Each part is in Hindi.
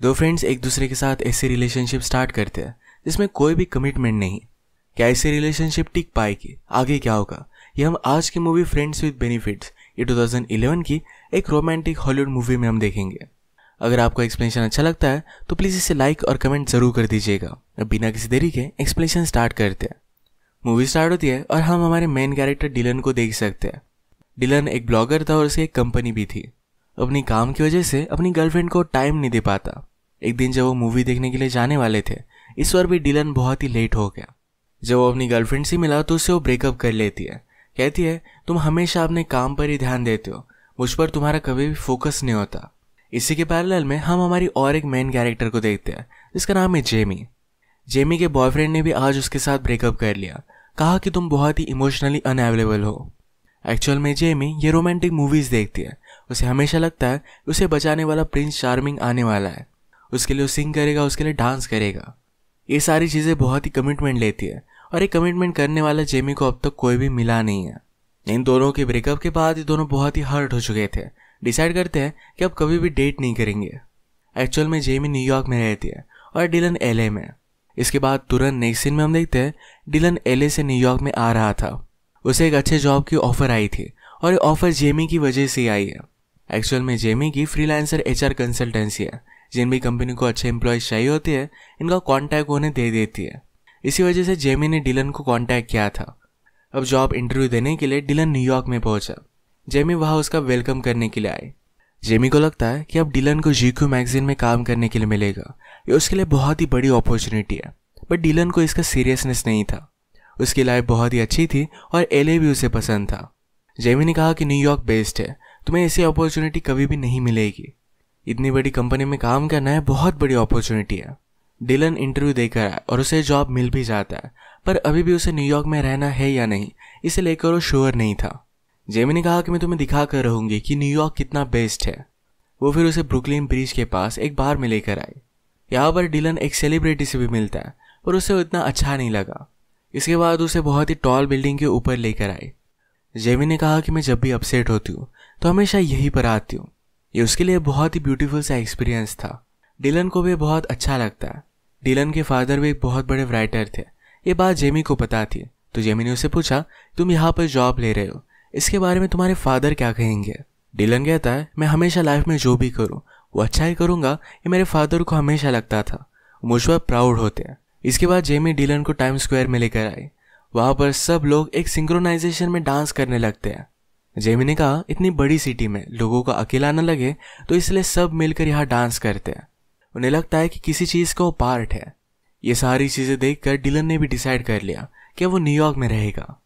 दो फ्रेंड्स एक दूसरे के साथ ऐसे रिलेशनशिप स्टार्ट करते हैं, जिसमें कोई भी कमिटमेंट नहीं। क्या ऐसी रिलेशनशिप टिक पाएगी? आगे क्या होगा? ये हम आज की मूवी फ्रेंड्स विद बेनिफिट्स ये 2011 की एक रोमांटिक हॉलीवुड मूवी में हम देखेंगे। अगर आपको एक्सप्लेनेशन अच्छा लगता है तो प्लीज़ इसे लाइक और कमेंट ज़रूर कर दीजिएगा। बिना किसी देरी के एक्सप्लेनेशन स्टार्ट करते हैं। मूवी स्टार्ट होती है और हम हमारे मेन कैरेक्टर डिलन को देख सकते हैं। डिलन एक ब्लॉगर था और उसकी एक कंपनी भी थी। अपनी काम की वजह से अपनी गर्लफ्रेंड को टाइम नहीं दे पाता। एक दिन जब वो मूवी देखने के लिए जाने वाले थे, इस बार भी डिलन बहुत ही लेट हो गया। जब वो अपनी गर्लफ्रेंड से मिला तो उसे वो ब्रेकअप कर लेती है। कहती है, तुम हमेशा अपने काम पर ही ध्यान देते हो, मुझ पर तुम्हारा कभी भी फोकस नहीं होता। इसी के पैरेलल में हम हमारी और एक मेन कैरेक्टर को देखते हैं, जिसका नाम है जेमी जेमी के बॉयफ्रेंड ने भी आज उसके साथ ब्रेकअप कर लिया। कहा कि तुम बहुत ही इमोशनली अनअवेलेबल हो। एक्चुअल में जेमी ये रोमांटिक मूवीज़ देखती है। उसे हमेशा लगता है उसे बचाने वाला प्रिंस चार्मिंग आने वाला है। उसके लिए वो सिंग करेगा, उसके लिए डांस करेगा। ये सारी चीज़ें बहुत ही कमिटमेंट लेती है। और ये कमिटमेंट करने वाला जेमी को अब तक तो कोई भी मिला नहीं है। इन दोनों के ब्रेकअप के बाद ये दोनों बहुत ही हर्ट हो चुके थे। डिसाइड करते हैं कि अब कभी भी डेट नहीं करेंगे। एक्चुअल में जेमी न्यूयॉर्क में रहती है और डिलन एलए में। इसके बाद तुरंत नेक्स्ट सीन में हम देखते हैं डिलन एलए से न्यूयॉर्क में आ रहा था। उसे एक अच्छे जॉब की ऑफ़र आई थी और ये ऑफ़र जेमी की वजह से आई है। एक्चुअल में जेमी की फ्रीलांसर एचआर कंसल्टेंसी है। जिन भी कंपनी को अच्छे एम्प्लॉयज़ चाहिए होती है, इनका कॉन्टैक्ट उन्हें दे देती है। इसी वजह से जेमी ने डिलन को कॉन्टैक्ट किया था। अब जॉब इंटरव्यू देने के लिए डिलन न्यूयॉर्क में पहुँचा। जेमी वहाँ उसका वेलकम करने के लिए आए। जेमी को लगता है कि अब डिलन को जीक्यू मैगजीन में काम करने के लिए मिलेगा। ये उसके लिए बहुत ही बड़ी अपॉर्चुनिटी है। बट डिलन को इसका सीरियसनेस नहीं था। उसकी लाइफ बहुत ही अच्छी थी और एले भी उसे पसंद था। जेमी ने कहा कि न्यूयॉर्क बेस्ड है, तुम्हें ऐसी अपॉर्चुनिटी कभी भी नहीं मिलेगी। इतनी बड़ी कंपनी में काम करना है, बहुत बड़ी अपॉर्चुनिटी है। डिलन इंटरव्यू देकर आया और उसे जॉब मिल भी जाता है। पर अभी भी उसे न्यूयॉर्क में रहना है या नहीं, इसे लेकर वो श्योर नहीं था। जेमी ने कहा कि मैं तुम्हें दिखा कर रहूँगी कि न्यूयॉर्क कितना बेस्ट है। वो फिर उसे ब्रुकलिन ब्रिज के पास एक बार में लेकर आए यहाँ पर डिलन एक सेलिब्रिटी से भी मिलता है, पर उसे इतना अच्छा नहीं लगा। इसके बाद उसे बहुत ही टॉल बिल्डिंग के ऊपर लेकर आए जेमी ने कहा कि मैं जब भी अपसेट होती हूँ तो हमेशा यहीं पर आती हूँ। ये उसके लिए बहुत ही ब्यूटीफुल सा एक्सपीरियंस था। डिलन को भी बहुत अच्छा लगता है। डिलन के फादर भी एक बहुत बड़े राइटर थे। ये बात जेमी को पता थी। तो जेमी ने उसे पूछा, तुम यहाँ पर जॉब ले रहे हो? इसके बारे में तुम्हारे फादर क्या कहेंगे? डिलन कहता है, मैं हमेशा लाइफ में जो भी करूँ, वो अच्छा ही करूँगा। ये मेरे फादर को हमेशा लगता था। मुझ पर प्राउड होते हैं। इसके बाद जेमी डिलन को टाइम स्क्वायर में लेकर आए वहाँ पर सब लोग एक सिंक्रोनाइजेशन में डांस करने लगते हैं। जेमी ने कहा, इतनी बड़ी सिटी में लोगों को अकेला न लगे तो इसलिए सब मिलकर यहाँ डांस करते हैं। उन्हें लगता है कि किसी चीज़ का वो पार्ट है। ये सारी चीज़ें देखकर डिलन ने भी डिसाइड कर लिया कि वो न्यूयॉर्क में रहेगा।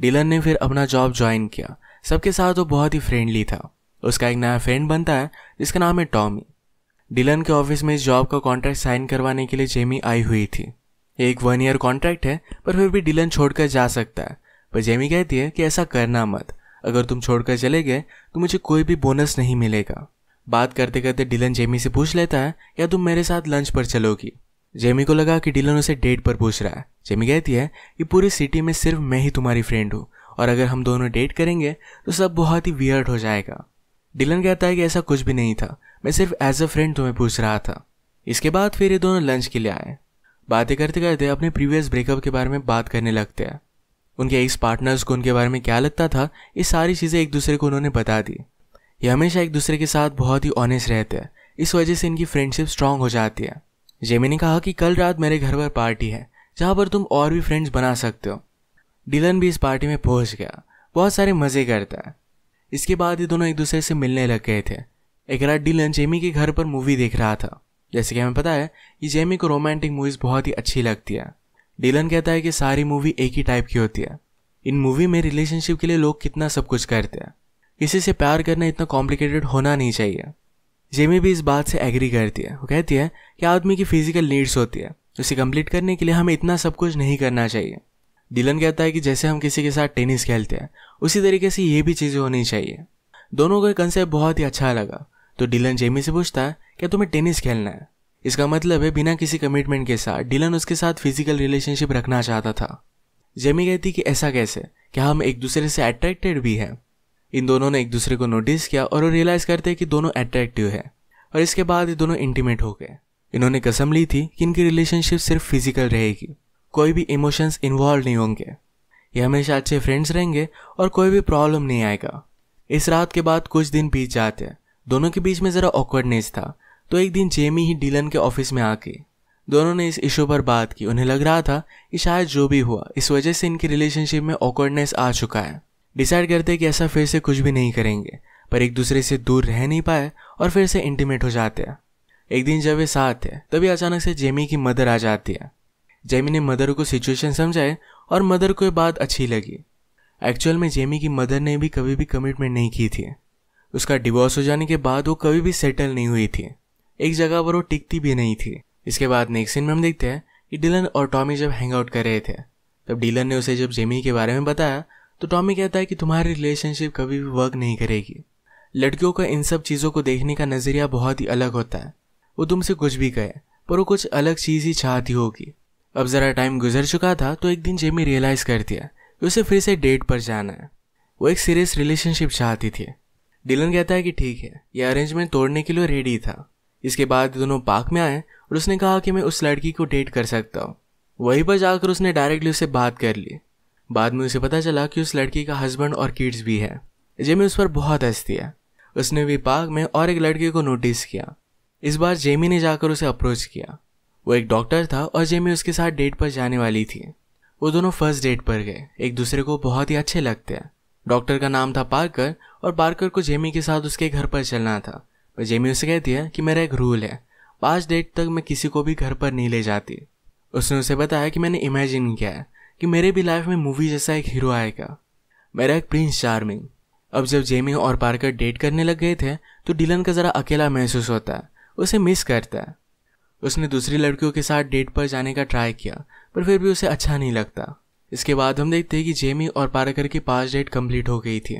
डिलन ने फिर अपना जॉब ज्वाइन किया। सबके साथ वो बहुत ही फ्रेंडली था। उसका एक नया फ्रेंड बनता है, जिसका नाम है टॉमी डिलन के ऑफ़िस में इस जॉब का कॉन्ट्रैक्ट साइन करवाने के लिए जेमी आई हुई थी। एक वन ईयर कॉन्ट्रैक्ट है, पर फिर भी डिलन छोड़कर जा सकता है। पर जेमी कहती है कि ऐसा करना मत। अगर तुम छोड़कर चले गए तो मुझे कोई भी बोनस नहीं मिलेगा। बात करते करते डिलन जेमी से पूछ लेता है या तुम मेरे साथ लंच पर चलोगी? जेमी को लगा कि डिलन उसे डेट पर पूछ रहा है। जेमी कहती है कि पूरी सिटी में सिर्फ़ मैं ही तुम्हारी फ्रेंड हूँ, और अगर हम दोनों डेट करेंगे तो सब बहुत ही वियर्ड हो जाएगा। डिलन कहता है कि ऐसा कुछ भी नहीं था, मैं सिर्फ़ एज अ फ्रेंड तुम्हें पूछ रहा था। इसके बाद फिर ये दोनों लंच के लिए आए। बातें करते करते अपने प्रीवियस ब्रेकअप के बारे में बात करने लगते हैं। उनके एक्स पार्टनर्स को उनके बारे में क्या लगता था, ये सारी चीज़ें एक दूसरे को उन्होंने बता दी। ये हमेशा एक दूसरे के साथ बहुत ही ऑनेस्ट रहते हैं। इस वजह से इनकी फ्रेंडशिप स्ट्रांग हो जाती है। जेमी ने कहा कि कल रात मेरे घर पर पार्टी है, जहाँ पर तुम और भी फ्रेंड्स बना सकते हो। डिलन भी इस पार्टी में पहुँच गया। बहुत सारे मज़े करता है। इसके बाद ये दोनों एक दूसरे से मिलने लग गए थे। एक रात डिलन जेमी के घर पर मूवी देख रहा था। जैसे कि हमें पता है कि जेमी को रोमांटिक मूवीज़ बहुत ही अच्छी लगती है। डिलन कहता है कि सारी मूवी एक ही टाइप की होती है। इन मूवी में रिलेशनशिप के लिए लोग कितना सब कुछ करते हैं। किसी से प्यार करना इतना कॉम्प्लिकेटेड होना नहीं चाहिए। जेमी भी इस बात से एग्री करती है। वो कहती है कि आदमी की फ़िज़िकल नीड्स होती है। उसे कंप्लीट करने के लिए हमें इतना सब कुछ नहीं करना चाहिए। डिलन कहता है कि जैसे हम किसी के साथ टेनिस खेलते हैं, उसी तरीके से ये भी चीज़ें होनी चाहिए। दोनों को कंसेप्ट बहुत ही अच्छा लगा। तो डिलन जेमी से पूछता है, क्या तुम्हें टेनिस खेलना है? इसका मतलब है, बिना किसी कमिटमेंट के साथ डिलन उसके साथ फ़िज़िकल रिलेशनशिप रखना चाहता था। जेमी कहती कि ऐसा कैसे? क्या हम एक दूसरे से अट्रैक्टेड भी हैं? इन दोनों ने एक दूसरे को नोटिस किया और वो रियलाइज़ करते हैं कि दोनों अट्रैक्टिव है। और इसके बाद ये दोनों इंटीमेट हो गए। इन्होंने कसम ली थी कि इनकी रिलेशनशिप सिर्फ़ फ़िज़िकल रहेगी। कोई भी इमोशंस इन्वॉल्व नहीं होंगे। ये हमेशा अच्छे फ्रेंड्स रहेंगे और कोई भी प्रॉब्लम नहीं आएगा। इस रात के बाद कुछ दिन बीत जाते दोनों के बीच में ज़रा ऑकवर्डनेस था। तो एक दिन जेमी ही डीलन के ऑफ़िस में आके दोनों ने इस इशू पर बात की। उन्हें लग रहा था कि शायद जो भी हुआ, इस वजह से इनकी रिलेशनशिप में ऑकवर्डनेस आ चुका है। डिसाइड करते कि ऐसा फिर से कुछ भी नहीं करेंगे, पर एक दूसरे से दूर रह नहीं पाए और फिर से इंटीमेट हो जाते हैं। एक दिन जब वे साथ थे तभी अचानक से जेमी की मदर आ जाती है। जेमी ने मदर को सिचुएशन समझाए और मदर को ये बात अच्छी लगी। एक्चुअल में जेमी की मदर ने भी कभी भी कमिटमेंट नहीं की थी। उसका डिवोर्स हो जाने के बाद वो कभी भी सेटल नहीं हुई थी। एक जगह पर वो टिकती भी नहीं थी। इसके बाद नेक्स्ट सीन में हम देखते हैं कि डिलन और टॉमी जब हैंग आउट कर रहे थे, तब डिलन ने उसे जब जेमी के बारे में बताया तो टॉमी कहता है कि तुम्हारी रिलेशनशिप कभी भी वर्क नहीं करेगी। लड़कियों का इन सब चीज़ों को देखने का नज़रिया बहुत ही अलग होता है। वो तुमसे कुछ भी कहे, पर वो कुछ अलग चीज़ ही चाहती होगी। अब ज़रा टाइम गुजर चुका था तो एक दिन जेमी रियलाइज़ कर दिया कि उसे फिर से डेट पर जाना है। वो एक सीरियस रिलेशनशिप चाहती थी। डिलन कहता है कि ठीक है, ये अरेंजमेंट तोड़ने के लिए रेडी था। इसके बाद दोनों पार्क में आए और उसने कहा कि मैं उस लड़की को डेट कर सकता हूँ। वहीं पर जाकर उसने डायरेक्टली उससे बात कर ली। बाद में उसे पता चला कि उस लड़की का हस्बैंड और किड्स भी है। जेमी उस पर बहुत हंसती है। उसने भी पार्क में और एक लड़के को नोटिस किया। इस बार जेमी ने जाकर उसे अप्रोच किया। वो एक डॉक्टर था और जेमी उसके साथ डेट पर जाने वाली थी। वो दोनों फ़र्स्ट डेट पर गए। एक दूसरे को बहुत ही अच्छे लगते हैं। डॉक्टर का नाम था पार्कर और पार्कर को जेमी के साथ उसके घर पर चलना था। जेमी उसे कहती है कि मेरा एक रूल है। पाँच डेट तक मैं किसी को भी घर पर नहीं ले जाती। उसने उसे बताया कि मैंने इमेजिन किया है कि मेरे भी लाइफ में मूवी जैसा एक हीरो आएगा। मेरा एक प्रिंस चार्मिंग अब जब जेमी और पार्कर डेट करने लग गए थे तो डिलन का ज़रा अकेला महसूस होता है। उसे मिस करता है। उसने दूसरी लड़कियों के साथ डेट पर जाने का ट्राई किया, पर फिर भी उसे अच्छा नहीं लगता। इसके बाद हम देखते हैं कि जेमी और पार्कर की पाँच डेट कंप्लीट हो गई थी।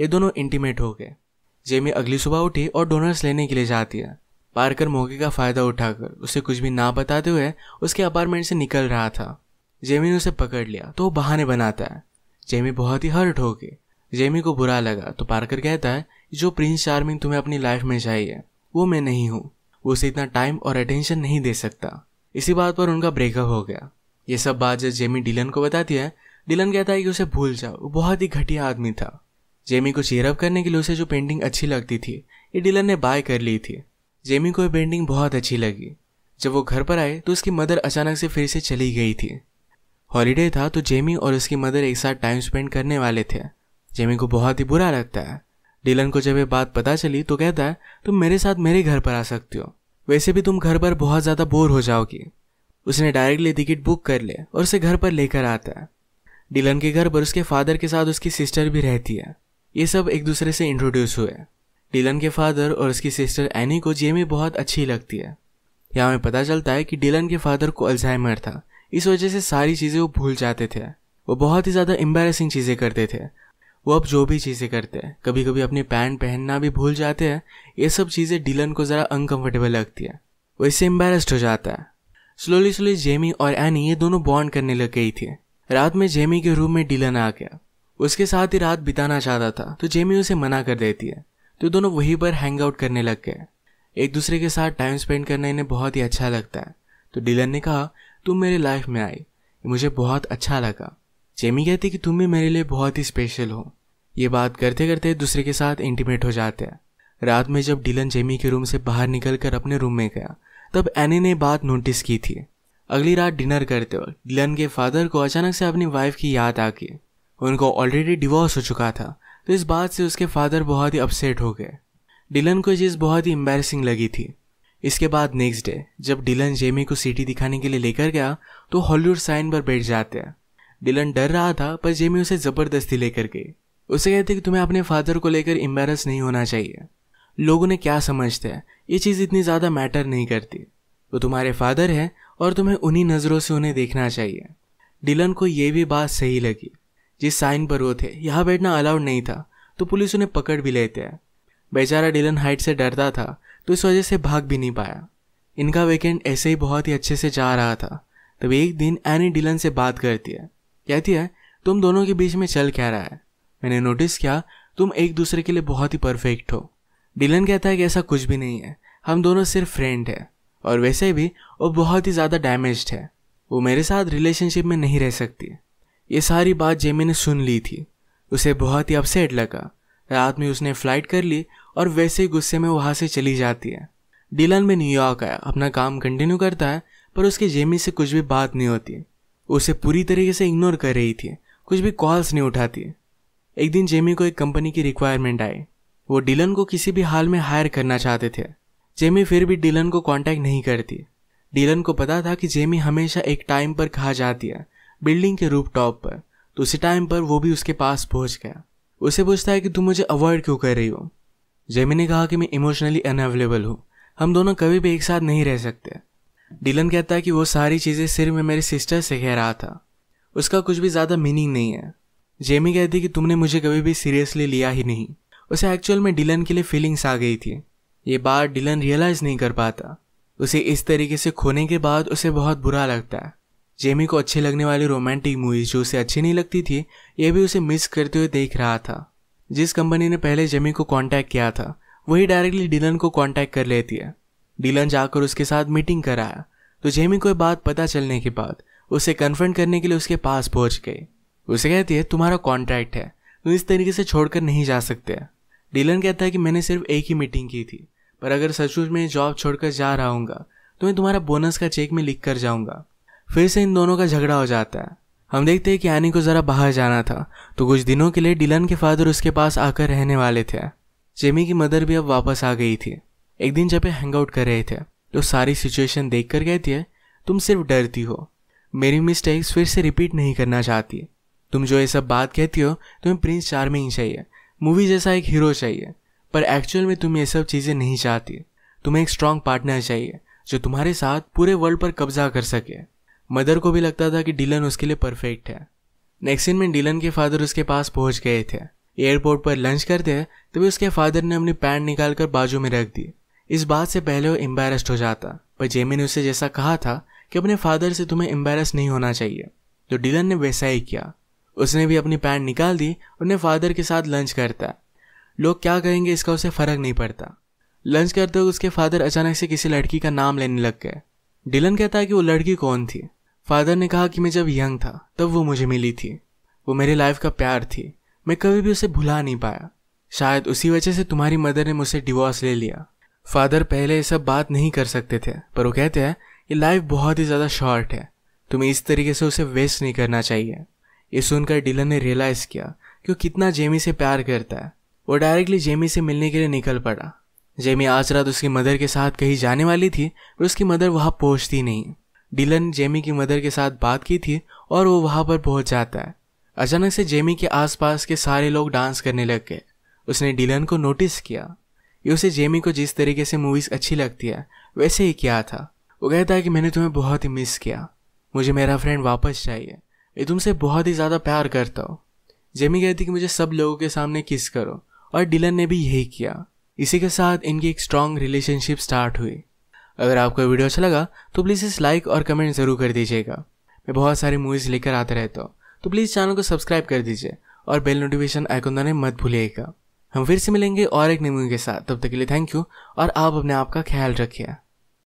ये दोनों इंटीमेट हो गए। जेमी अगली सुबह उठी और डोनर्स लेने के लिए जाती है। पार्कर मौके का फ़ायदा उठाकर उसे कुछ भी ना बताते हुए उसके अपार्टमेंट से निकल रहा था। जेमी ने उसे पकड़ लिया तो वो बहाने बनाता है। जेमी बहुत ही हर्ट हो गई। जेमी को बुरा लगा तो पार्कर कहता है, जो प्रिंस चार्मिंग तुम्हें अपनी लाइफ में चाहिए, वो मैं नहीं हूँ। उसे इतना टाइम और अटेंशन नहीं दे सकता। इसी बात पर उनका ब्रेकअप हो गया। ये सब बात जब जेमी डिलन को बताती है, डिलन कहता है कि उसे भूल जाओ। वो बहुत ही घटिया आदमी था। जेमी को चेयरअप करने के लिए उसे जो पेंटिंग अच्छी लगती थी, ये डिलन ने बाय कर ली थी। जेमी को ये पेंटिंग बहुत अच्छी लगी। जब वो घर पर आए तो उसकी मदर अचानक से फिर से चली गई थी। हॉलीडे था तो जेमी और उसकी मदर एक साथ टाइम स्पेंड करने वाले थे। जेमी को बहुत ही बुरा लगता है। डिलन को जब ये बात पता चली तो कहता है, तुम मेरे साथ मेरे घर पर आ सकती हो। वैसे भी तुम घर पर बहुत ज़्यादा बोर हो जाओगी उसने डायरेक्टली टिकट बुक कर ले और उसे घर पर लेकर आता है। डिलन के घर पर उसके फादर के साथ उसकी सिस्टर भी रहती है। ये सब एक दूसरे से इंट्रोड्यूस हुए डिलन के फादर और उसकी सिस्टर एनी को जेमी बहुत अच्छी लगती है। यहाँ में पता चलता है कि डिलन के फादर को अल्जाइमर था। इस वजह से सारी चीज़ें वो भूल जाते थे। वो बहुत ही ज़्यादा एम्बेरसिंग चीज़ें करते थे। वो अब जो भी चीज़ें करते हैं कभी कभी अपनी पैंट पहनना भी भूल जाते हैं, ये सब चीज़ें डिलन को ज़रा अनकंफर्टेबल लगती है। वो इससे एम्बेरस्ड हो जाता है। स्लोली स्लोली जेमी और एनी ये दोनों बॉन्ड करने लग गई थी। रात में जेमी के रूम में डिलन आ गया। उसके साथ ही रात बिताना चाहता था तो जेमी उसे मना कर देती है। तो दोनों वहीं पर हैंग आउट करने लग गए। एक दूसरे के साथ टाइम स्पेंड करना इन्हें बहुत ही अच्छा लगता है। तो डिलन ने कहा, तुम मेरे लाइफ में आई। मुझे बहुत अच्छा लगा। जेमी कहती कि तुम भी मेरे लिए बहुत ही स्पेशल हो। ये बात करते करते दूसरे के साथ इंटीमेट हो जाते हैं। रात में जब डिलन जेमी के रूम से बाहर निकल कर अपने रूम में गया, तब एनी ने बात नोटिस की थी। अगली रात डिनर करते वक्त, डिलन के फादर को अचानक से अपनी वाइफ की याद आ गई। उनको ऑलरेडी डिवोर्स हो चुका था। तो इस बात से उसके फादर बहुत ही अपसेट हो गए। डिलन को चीज़ बहुत ही एम्बेरसिंग लगी थी। इसके बाद नेक्स्ट डे जब डिलन जेमी को सिटी दिखाने के लिए लेकर गया तो हॉलीवुड साइन पर बैठ जाते हैं। डिलन डर रहा था, पर जेमी उसे ज़बरदस्ती लेकर गई। उसे कहते कि तुम्हें अपने फादर को लेकर एम्बेरस नहीं होना चाहिए। लोगों ने क्या समझते हैं? ये चीज़ इतनी ज़्यादा मैटर नहीं करती। वो तुम्हारे फादर हैं और तुम्हें उन्हीं नज़रों से उन्हें देखना चाहिए। डिलन को ये भी बात सही लगी। जिस साइन पर वो थे, यहाँ बैठना अलाउड नहीं था तो पुलिस उन्हें पकड़ भी लेते हैं। बेचारा डिलन हाइट से डरता था तो इस वजह से भाग भी नहीं पाया। इनका वीकेंड ऐसे ही बहुत ही अच्छे से जा रहा था। तब एक दिन एनी डिलन से बात करती है। कहती है, तुम दोनों के बीच में चल क्या रहा है? मैंने नोटिस किया, तुम एक दूसरे के लिए बहुत ही परफेक्ट हो। डिलन कहता है कि ऐसा कुछ भी नहीं है। हम दोनों सिर्फ़ फ्रेंड है। और वैसे भी, वो बहुत ही ज़्यादा डैमेज है। वो मेरे साथ रिलेशनशिप में नहीं रह सकती। ये सारी बात जेमी ने सुन ली थी। उसे बहुत ही अपसेट लगा। रात में उसने फ़्लाइट कर ली और वैसे ही गुस्से में वहाँ से चली जाती है। डिलन में न्यूयॉर्क आया, अपना काम कंटिन्यू करता है, पर उसकी जेमी से कुछ भी बात नहीं होती। उसे पूरी तरीके से इग्नोर कर रही थी, कुछ भी कॉल्स नहीं उठाती। एक दिन जेमी को एक कंपनी की रिक्वायरमेंट आई। वो डिलन को किसी भी हाल में हायर करना चाहते थे। जेमी फिर भी डिलन को कांटेक्ट नहीं करती। डिलन को पता था कि जेमी हमेशा एक टाइम पर कहा जाती है। बिल्डिंग के रूप टॉप पर। तो उसी टाइम पर वो भी उसके पास पहुँच गया। उसे पूछता है कि तुम मुझे अवॉइड क्यों कर रही हो? जेमी ने कहा कि मैं इमोशनली अनअवेलेबल हूँ। हम दोनों कभी भी एक साथ नहीं रह सकते। डिलन कहता है कि वो सारी चीज़ें सिर्फ़ मैं मेरे सिस्टर से कह रहा था। उसका कुछ भी ज़्यादा मीनिंग नहीं है। जेमी कहती कि तुमने मुझे कभी भी सीरियसली लिया ही नहीं। उसे एक्चुअल में डिलन के लिए फीलिंग्स आ गई थी। ये बात डिलन रियलाइज़ नहीं कर पाता। उसे इस तरीके से खोने के बाद उसे बहुत बुरा लगता है। जेमी को अच्छी लगने वाली रोमांटिक मूवीज़ जो उसे अच्छी नहीं लगती थी, ये भी उसे मिस करते हुए देख रहा था। जिस कंपनी ने पहले जेमी को कांटेक्ट किया था, वही डायरेक्टली डिलन को कांटेक्ट कर लेती है। डिलन जाकर उसके साथ मीटिंग कराया तो जेमी को बात पता चलने के बाद उसे कन्फ्रंट करने के लिए उसके पास पहुँच गए उसे कहती है, तुम्हारा कॉन्ट्रैक्ट है, तुम इस तरीके से छोड़कर नहीं जा सकते। डिलन कहता है कि मैंने सिर्फ़ एक ही मीटिंग की थी, पर अगर सचमुच में जॉब छोड़कर जा रहा हूँ तो मैं तुम्हारा बोनस का चेक में लिख कर जाऊँगा। फिर से इन दोनों का झगड़ा हो जाता है। हम देखते हैं कि एनी को ज़रा बाहर जाना था तो कुछ दिनों के लिए डिलन के फादर उसके पास आकर रहने वाले थे। जेमी की मदर भी अब वापस आ गई थी। एक दिन जब ये हैंग आउट कर रहे थे तो सारी सिचुएशन देख कर कहती है, तुम सिर्फ़ डरती हो। मेरी मिस्टेक्स फिर से रिपीट नहीं करना चाहती। तुम जो ये सब बात कहती हो, तुम्हें प्रिंस चार्मिंग चाहिए। मूवी जैसा एक हीरो चाहिए। पर एक्चुअल में तुम ये सब चीज़ें नहीं चाहती। तुम्हें एक स्ट्रांग पार्टनर चाहिए, जो तुम्हारे साथ पूरे वर्ल्ड पर कब्जा कर सके। मदर को भी लगता था कि डिलन उसके लिए परफेक्ट है। नेक्स्ट दिन में डिलन के फादर उसके पास पहुँच गए थे। एयरपोर्ट पर लंच करते तभी उसके फादर ने अपनी पैंट निकाल कर बाजू में रख दी। इस बात से पहले वो एम्बेरस्ड हो जाता। पर जेमी ने उसे जैसा कहा था कि अपने फादर से तुम्हें एम्बेरस नहीं होना चाहिए। तो डिलन ने वैसा ही किया। उसने भी अपनी पैंट निकाल दी और अपने फादर के साथ लंच करता लोग क्या कहेंगे इसका उसे फ़र्क नहीं पड़ता। लंच करते हुए उसके फादर अचानक से किसी लड़की का नाम लेने लग गए। डिलन कहता है कि वो लड़की कौन थी? फादर ने कहा कि मैं जब यंग था, तब वो मुझे मिली थी। वो मेरी लाइफ का प्यार थी। मैं कभी भी उसे भुला नहीं पाया। शायद उसी वजह से तुम्हारी मदर ने मुझसे डिवोर्स ले लिया। फादर पहले ये सब बात नहीं कर सकते थे, पर वो कहते हैं, ये लाइफ बहुत ही ज़्यादा शॉर्ट है। तुम्हें इस तरीके से उसे वेस्ट नहीं करना चाहिए। ये सुनकर डिलन ने रियलाइज़ किया कि वो कितना जेमी से प्यार करता है। वो डायरेक्टली जेमी से मिलने के लिए निकल पड़ा। जेमी आज रात उसकी मदर के साथ कहीं जाने वाली थी, पर उसकी मदर वहाँ पहुँचती नहीं। डिलन जेमी की मदर के साथ बात की थी और वो वहाँ पर पहुँच जाता है। अचानक से जेमी के आसपास के सारे लोग डांस करने लग गए। उसने डिलन को नोटिस किया। ये उसे जेमी को जिस तरीके से मूवीज़ अच्छी लगती है, वैसे ही किया था। वो कहता है कि मैंने तुम्हें बहुत ही मिस किया। मुझे मेरा फ्रेंड वापस चाहिए। मैं तुमसे बहुत ही ज़्यादा प्यार करता हूँ। जेमी कहती कि मुझे सब लोगों के सामने किस करो। और डिलन ने भी यही किया। इसी के साथ इनकी एक स्ट्रॉन्ग रिलेशनशिप स्टार्ट हुई। अगर आपको वीडियो अच्छा लगा तो प्लीज़ इस लाइक और कमेंट ज़रूर कर दीजिएगा। मैं बहुत सारी मूवीज़ लेकर आते रहता हूँ तो प्लीज़ चैनल को सब्सक्राइब कर दीजिए और बेल नोटिफिकेशन आइकन दबाने मत भूलिएगा। हम फिर से मिलेंगे और एक नई मूवी के साथ। तब तक के लिए थैंक यू और आप अपने आप का ख्याल रखिए।